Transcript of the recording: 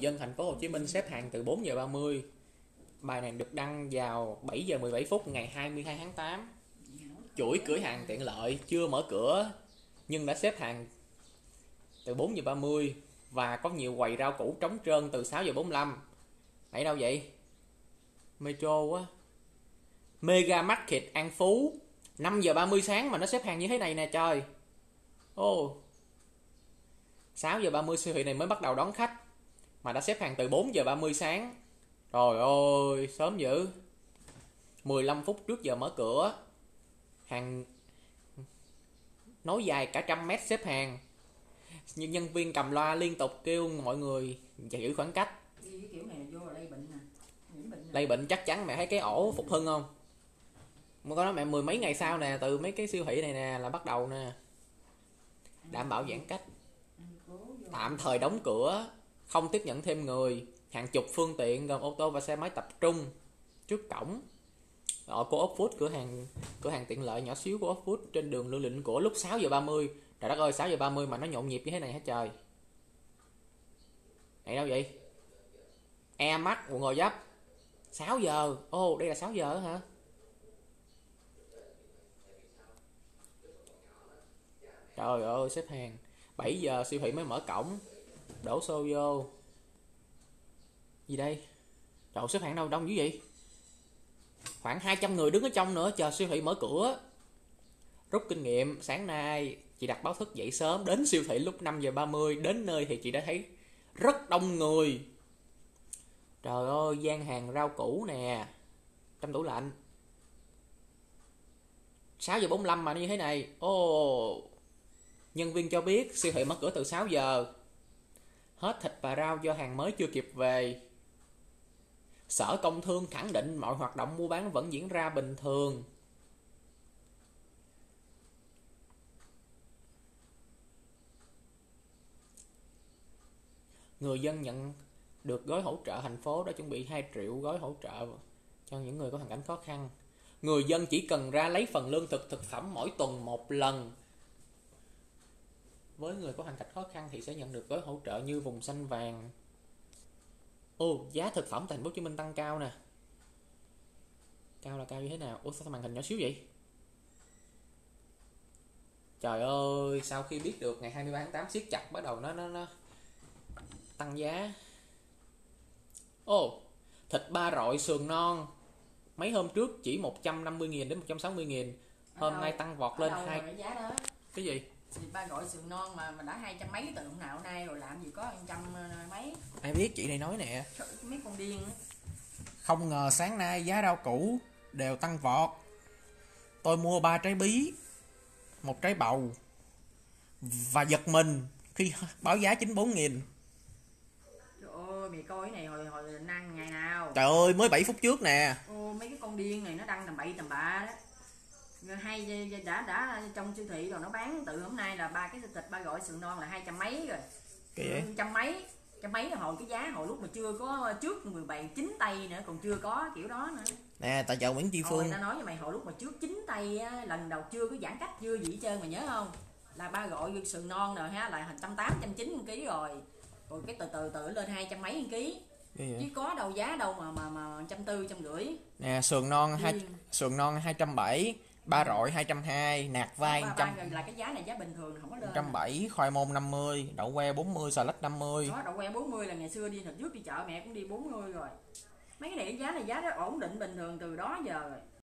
dân thành phố Hồ Chí Minh xếp hàng từ 4 giờ 30. Bài này được đăng vào 7 giờ 17 phút ngày 22 tháng 8. Chuỗi cửa hàng tiện lợi chưa mở cửa, nhưng đã xếp hàng từ 4 giờ 30 và có nhiều quầy rau củ trống trơn từ 6 giờ 45. Nãy đâu vậy? Metro á. Mega Market An Phú 5 giờ 30 sáng mà nó xếp hàng như thế này nè, trời. Ô. Oh. 6 giờ 30 siêu thị này mới bắt đầu đón khách mà đã xếp hàng từ 4 giờ 30 sáng. Trời ơi, sớm dữ. 15 phút trước giờ mở cửa. Hàng nối dài cả trăm mét xếp hàng. Nhưng nhân viên cầm loa liên tục kêu mọi người giữ khoảng cách. đi kiểu này vô là lây bệnh nè Lây bệnh chắc chắn mẹ thấy cái ổ phục hưng không? Mà có nói mẹ mười mấy ngày sau nè, từ mấy cái siêu thị này nè là bắt đầu nè. Đảm bảo giãn cách. Tạm thời đóng cửa không tiếp nhận thêm người hàng chục phương tiện gồm ô tô và xe máy tập trung trước cổng. Ở của ốc food cửa hàng cửa hàng tiện lợi nhỏ xíu của ốc food trên đường lưu lĩnh của lúc 6 giờ 30 trời đất ơi 6 giờ 30 mà nó nhộn nhịp như thế này hết trời? Này đâu vậy? E mắt quận gò vấp. 6 giờ. Ô oh, đây là 6 giờ hả? Trời ơi xếp hàng. 7 giờ siêu thị mới mở cổng đổ xô vô. Gì đây? Đậu xếp hạng đâu? Đông dữ vậy? Khoảng 200 người đứng ở trong nữa, chờ siêu thị mở cửa. Rút kinh nghiệm, sáng nay chị đặt báo thức dậy sớm, đến siêu thị lúc 5 giờ 30 đến nơi thì chị đã thấy rất đông người. Trời ơi, gian hàng rau củ nè. Trong tủ lạnh. 6 giờ 45 mà như thế này. Ô oh. Nhân viên cho biết siêu thị mở cửa từ 6 giờ. Hết thịt và rau do hàng mới chưa kịp về. Sở Công Thương khẳng định mọi hoạt động mua bán vẫn diễn ra bình thường. Người dân nhận được gói hỗ trợ thành phố đã chuẩn bị 2 triệu gói hỗ trợ cho những người có hoàn cảnh khó khăn. Người dân chỉ cần ra lấy phần lương thực thực phẩm mỗi tuần một lần với người có hoàn cảnh khó khăn thì sẽ nhận được gói hỗ trợ như vùng xanh vàng. Ồ, giá thực phẩm tại thành phố Hồ Chí Minh tăng cao nè. Cao là cao như thế nào? Ủa sao màn hình nhỏ xíu vậy? Trời ơi, sau khi biết được ngày 23 tháng 8 siết chặt bắt đầu nó nó nó tăng giá. Ồ, thịt ba rọi sườn non. Mấy hôm trước chỉ 150.000 đến 160.000. Hôm nay tăng vọt lên hai cái gì? Thì ba gọi sườn non mà mà đã hai trăm mấy từ hôm nào hôm nay rồi làm gì có một trăm ờ, mấy Ai biết chị này nói nè. Trời, mấy con điên á. Không ngờ sáng nay giá rau củ đều tăng vọt. Tôi mua ba trái bí, một trái bầu và giật mình khi báo giá 94 nghìn. Trời ơi mày coi cái này hồi hồi năng ngày nào Trời ơi, mới 7 phút trước nè. Ô, mấy cái con điên này nó đăng tầm bậy tầm bạ đó hay đã đã trong siêu thị rồi nó bán từ hôm nay là ba cái thịt ba gọi sườn non là hai trăm mấy rồi. Trăm mấy trăm mấy hồi cái giá hồi lúc mà chưa có trước 17 chín tay nữa còn chưa có kiểu đó nữa. Nè, tại chợ Nguyễn Tri Hồi Phương. người ta nói với mày hồi lúc mà trước chín tay á, lần đầu chưa có giãn cách chưa gì hết trơn mày nhớ không? Là ba gọi sườn non rồi ha là hình trăm tám trăm chín ký rồi. Rồi cái từ từ từ lên hai trăm mấy ký. Chứ có đâu giá đâu mà mà mà trăm tư trăm rưỡi. Nè, sườn non hai Điên. sườn non 270, ba rọi 220, nạc vai ba, 100 ba, là cái giá này giá bình thường không có lên. 170, khoai môn 50, đậu que 40, xà lách 50. đó đậu que 40 là ngày xưa đi thật trước đi chợ mẹ cũng đi 40 rồi. Mấy cái này cái giá này giá đó ổn định bình thường từ đó giờ rồi